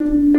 you.